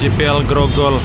JPL Grogol.